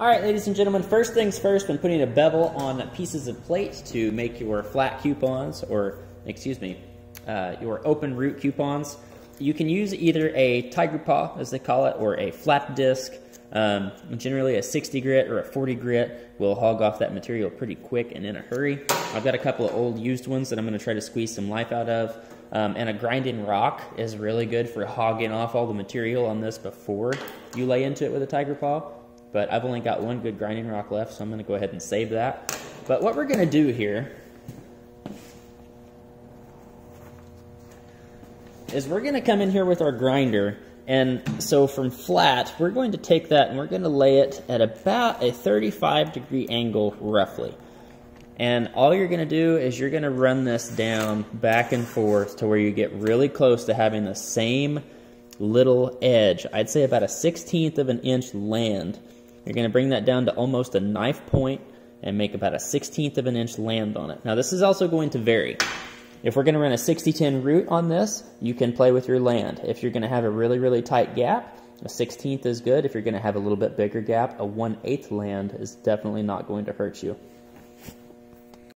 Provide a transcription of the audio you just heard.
All right, ladies and gentlemen, first things first, when putting a bevel on pieces of plate to make your flat coupons, or excuse me, uh, your open root coupons, you can use either a tiger paw, as they call it, or a flat disc. Um, generally, a 60 grit or a 40 grit will hog off that material pretty quick and in a hurry. I've got a couple of old used ones that I'm going to try to squeeze some life out of. Um, and a grinding rock is really good for hogging off all the material on this before you lay into it with a tiger paw but I've only got one good grinding rock left, so I'm going to go ahead and save that. But what we're going to do here is we're going to come in here with our grinder, and so from flat, we're going to take that and we're going to lay it at about a 35 degree angle roughly. And all you're going to do is you're going to run this down back and forth to where you get really close to having the same little edge. I'd say about a 16th of an inch land you're going to bring that down to almost a knife point and make about a 16th of an inch land on it. Now this is also going to vary. If we're going to run a 60-10 root on this, you can play with your land. If you're going to have a really, really tight gap, a 16th is good. If you're going to have a little bit bigger gap, a 1 8th land is definitely not going to hurt you.